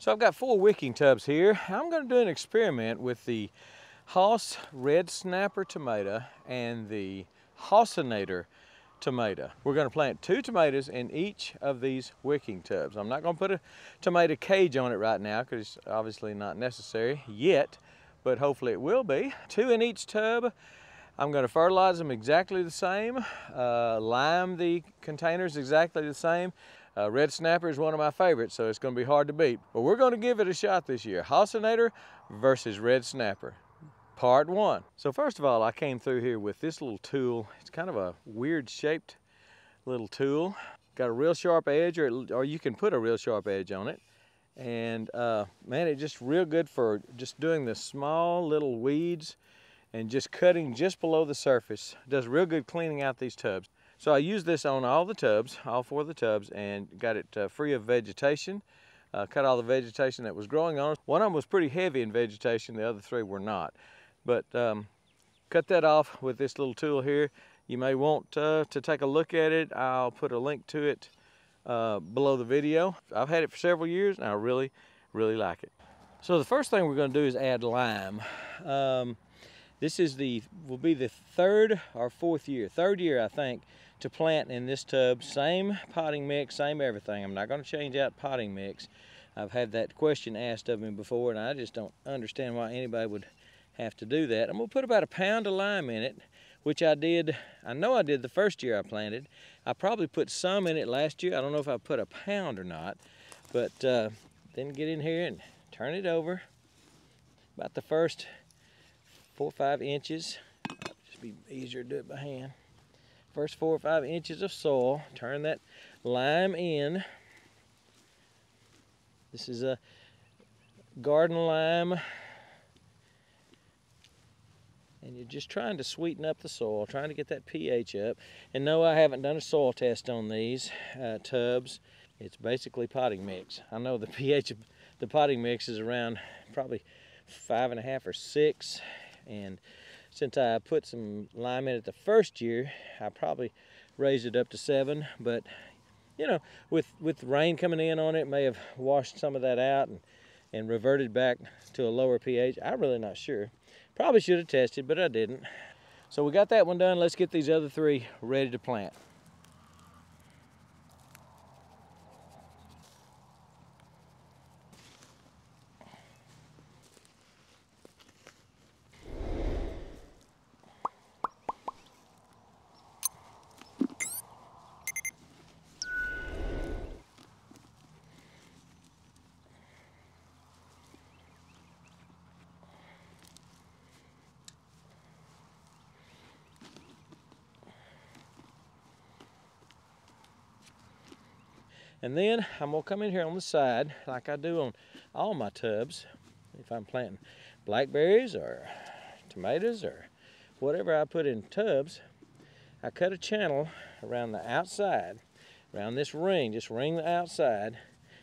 So I've got four wicking tubs here. I'm going to do an experiment with the Hoss Red Snapper tomato and the Hossinator tomato. We're going to plant two tomatoes in each of these wicking tubs. I'm not going to put a tomato cage on it right now because it's obviously not necessary yet, but hopefully it will be. Two in each tub. I'm going to fertilize them exactly the same, uh, lime the containers exactly the same, uh, red snapper is one of my favorites, so it's going to be hard to beat. But we're going to give it a shot this year. Hossinator versus red snapper, part one. So first of all, I came through here with this little tool. It's kind of a weird shaped little tool. Got a real sharp edge, or, or you can put a real sharp edge on it. And uh, man, it's just real good for just doing the small little weeds and just cutting just below the surface. Does real good cleaning out these tubs. So I used this on all the tubs, all four of the tubs, and got it uh, free of vegetation. Uh, cut all the vegetation that was growing on it. One of them was pretty heavy in vegetation, the other three were not. But um, cut that off with this little tool here. You may want uh, to take a look at it. I'll put a link to it uh, below the video. I've had it for several years and I really, really like it. So the first thing we're gonna do is add lime. Um, this is the, will be the third or fourth year, third year I think, to plant in this tub. Same potting mix, same everything. I'm not going to change out potting mix. I've had that question asked of me before, and I just don't understand why anybody would have to do that. I'm going to put about a pound of lime in it, which I did, I know I did the first year I planted. I probably put some in it last year. I don't know if I put a pound or not, but uh, then get in here and turn it over about the first four or five inches. Just be easier to do it by hand first four or five inches of soil. Turn that lime in. This is a garden lime. And you're just trying to sweeten up the soil, trying to get that pH up. And no, I haven't done a soil test on these uh, tubs. It's basically potting mix. I know the pH of the potting mix is around probably five and a half or six. And since I put some lime in it the first year, I probably raised it up to seven, but you know, with, with rain coming in on it, may have washed some of that out and, and reverted back to a lower pH. I'm really not sure. Probably should have tested, but I didn't. So we got that one done. Let's get these other three ready to plant. And then I'm gonna come in here on the side like I do on all my tubs. If I'm planting blackberries or tomatoes or whatever I put in tubs, I cut a channel around the outside, around this ring, just ring the outside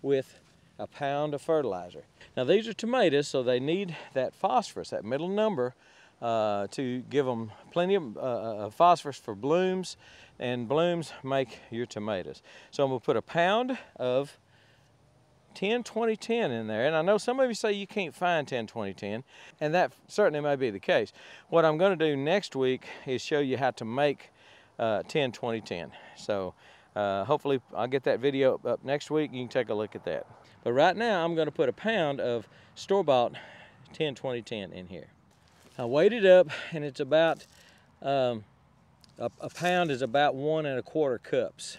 with a pound of fertilizer. Now these are tomatoes, so they need that phosphorus, that middle number, uh, to give them plenty of uh, uh phosphorus for blooms and blooms make your tomatoes. So I'm gonna put a pound of 10, 20, 10 in there. And I know some of you say you can't find 10, 20, 10, and that certainly may be the case. What I'm gonna do next week is show you how to make uh, 10, 20, 10. So uh, hopefully I'll get that video up next week. You can take a look at that. But right now I'm gonna put a pound of store-bought 10, 20, 10 in here. I weighed it up and it's about um, a, a pound is about one and a quarter cups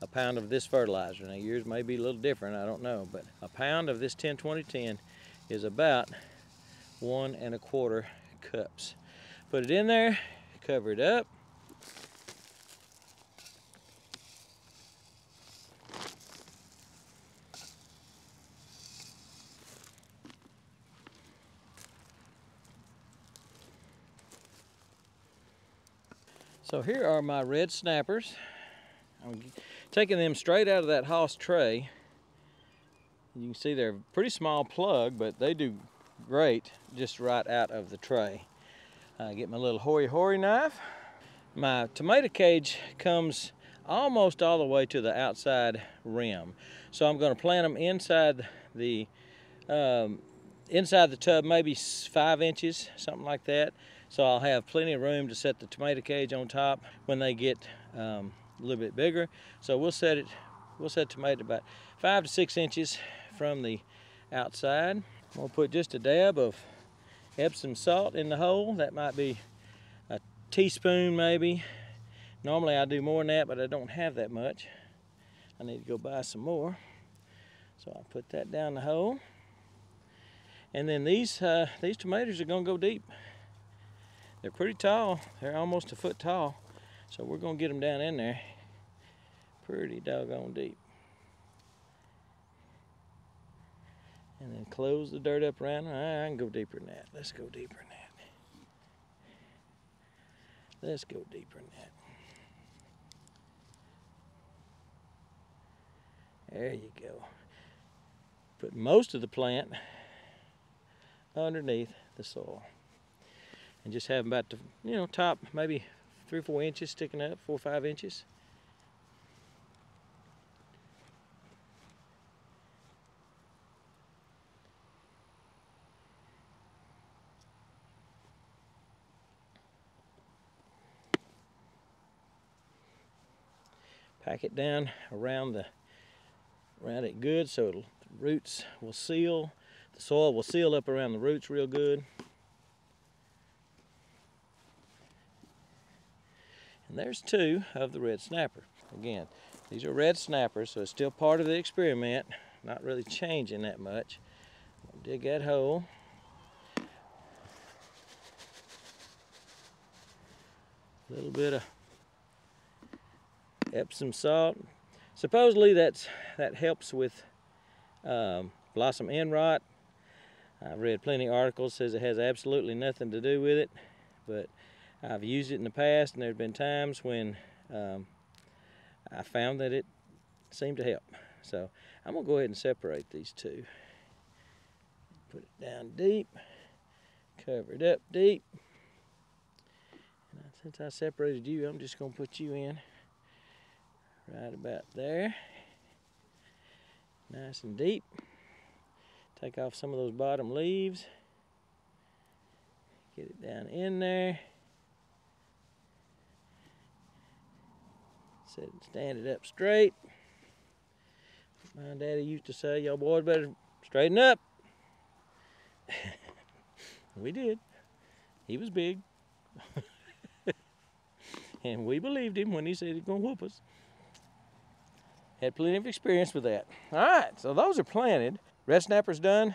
a pound of this fertilizer. Now yours may be a little different, I don't know, but a pound of this 10-20-10 is about one and a quarter cups. Put it in there, cover it up, So here are my red snappers. I'm taking them straight out of that Hoss tray. You can see they're a pretty small plug, but they do great just right out of the tray. I get my little hori hori knife. My tomato cage comes almost all the way to the outside rim. So I'm gonna plant them inside the um, inside the tub maybe five inches, something like that. So I'll have plenty of room to set the tomato cage on top when they get um, a little bit bigger. So we'll set it, we'll set tomato about five to six inches from the outside. Gonna put just a dab of Epsom salt in the hole. That might be a teaspoon maybe. Normally I do more than that, but I don't have that much. I need to go buy some more. So I'll put that down the hole. And then these, uh, these tomatoes are gonna go deep. They're pretty tall. They're almost a foot tall. So we're gonna get them down in there pretty doggone deep. And then close the dirt up around. I can go deeper than that. Let's go deeper than that. Let's go deeper than that. There you go. Put most of the plant underneath the soil. And just have them about the, you know, top maybe three or four inches sticking up, four or five inches. Pack it down around the around it good so the roots will seal the soil will seal up around the roots real good. And there's two of the red snapper. Again, these are red snappers, so it's still part of the experiment. Not really changing that much. Dig that hole. A little bit of Epsom salt. Supposedly that's that helps with um, blossom end rot I've read plenty of articles says it has absolutely nothing to do with it, but I've used it in the past and there have been times when um, I found that it seemed to help. So I'm gonna go ahead and separate these two. Put it down deep, cover it up deep. And since I separated you, I'm just gonna put you in right about there. Nice and deep. Take off some of those bottom leaves. Get it down in there. It, stand it up straight. My daddy used to say, y'all boys better straighten up. we did. He was big. and we believed him when he said he's going to whoop us. Had plenty of experience with that. All right, so those are planted. Red snapper's done,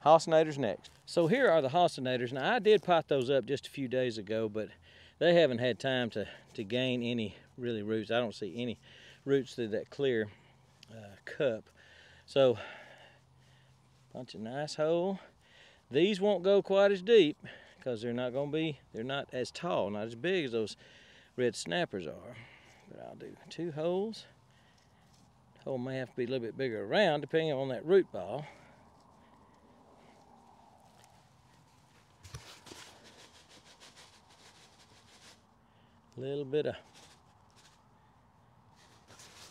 Hossinator's next. So here are the Hossinators. Now I did pot those up just a few days ago, but they haven't had time to, to gain any really roots. I don't see any roots through that clear uh, cup. So, bunch of nice hole. These won't go quite as deep because they're not going to be, they're not as tall, not as big as those red snappers are. But I'll do two holes hole may have to be a little bit bigger around depending on that root ball. Little bit of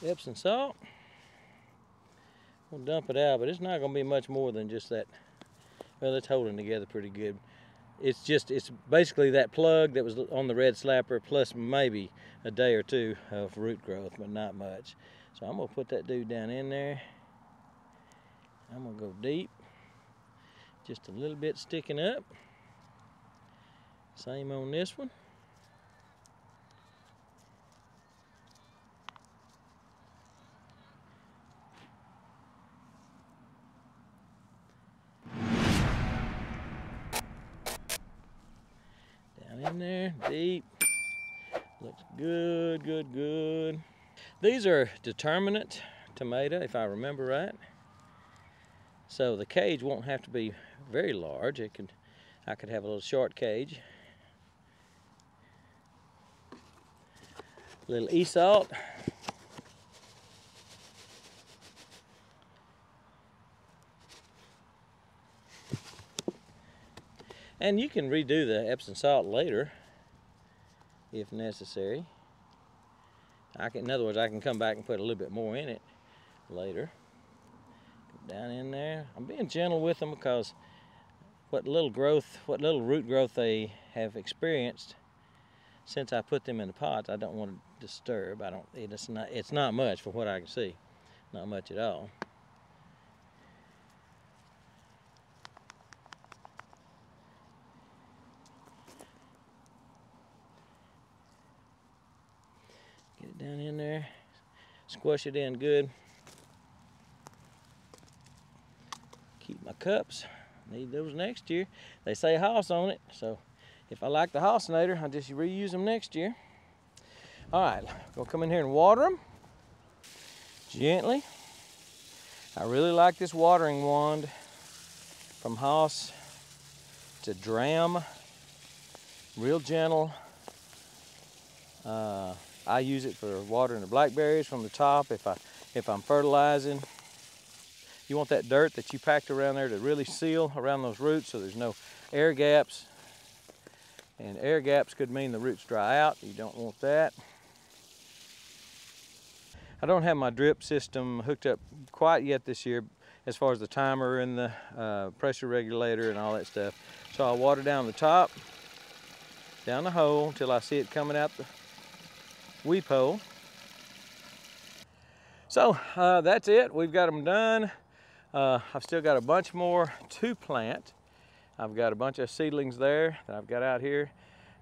Epsom salt. We'll dump it out, but it's not going to be much more than just that. Well, it's holding together pretty good. It's just, it's basically that plug that was on the red snapper plus maybe a day or two of root growth, but not much. So I'm gonna put that dude down in there. I'm gonna go deep, just a little bit sticking up. Same on this one. Down in there, deep. Looks good, good, good. These are determinate tomato, if I remember right. So the cage won't have to be very large. It can, I could have a little short cage. A little e-salt. And you can redo the Epsom salt later if necessary. I can, in other words, I can come back and put a little bit more in it later. down in there. I'm being gentle with them because what little growth, what little root growth they have experienced since I put them in the pots, I don't want to disturb. I don't. It's not. It's not much for what I can see. Not much at all. Get it down in there. Squash it in good. Keep my cups. Need those next year. They say Hoss on it, so if I like the Hossinator, I'll just reuse them next year. All right, gonna come in here and water them gently. I really like this watering wand from Hoss. It's a Dramm, real gentle. Uh, I use it for watering the blackberries from the top if I if I'm fertilizing. You want that dirt that you packed around there to really seal around those roots so there's no air gaps. And air gaps could mean the roots dry out. You don't want that. I don't have my drip system hooked up quite yet this year as far as the timer and the uh, pressure regulator and all that stuff. So I'll water down the top, down the hole until I see it coming out the weep hole. So uh, that's it. We've got them done. Uh, I've still got a bunch more to plant. I've got a bunch of seedlings there that I've got out here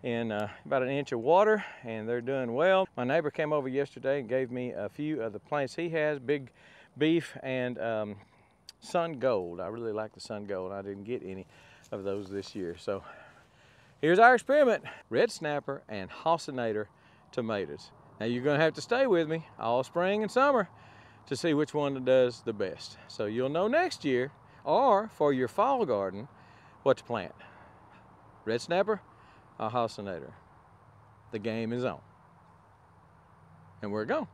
in uh, about an inch of water and they're doing well. My neighbor came over yesterday and gave me a few of the plants he has, Big Beef and um, Sun Gold. I really like the Sun Gold. I didn't get any of those this year. So here's our experiment, Red Snapper and Hossinator tomatoes. Now you're gonna have to stay with me all spring and summer to see which one does the best. So you'll know next year, or for your fall garden, what to plant. Red snapper or Hossinator. The game is on. And we're gone.